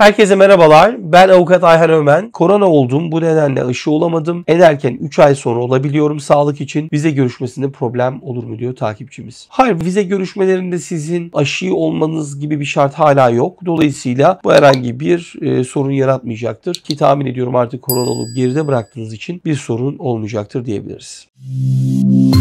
Herkese merhabalar. Ben avukat Ayhan Ömen. Korona oldum. Bu nedenle aşı olamadım. En erken 3 ay sonra olabiliyorum sağlık için. Vize görüşmesinde problem olur mu diyor takipçimiz. Hayır vize görüşmelerinde sizin aşı olmanız gibi bir şart hala yok. Dolayısıyla bu herhangi bir e, sorun yaratmayacaktır. Ki tahmin ediyorum artık korona olup geride bıraktığınız için bir sorun olmayacaktır diyebiliriz. Müzik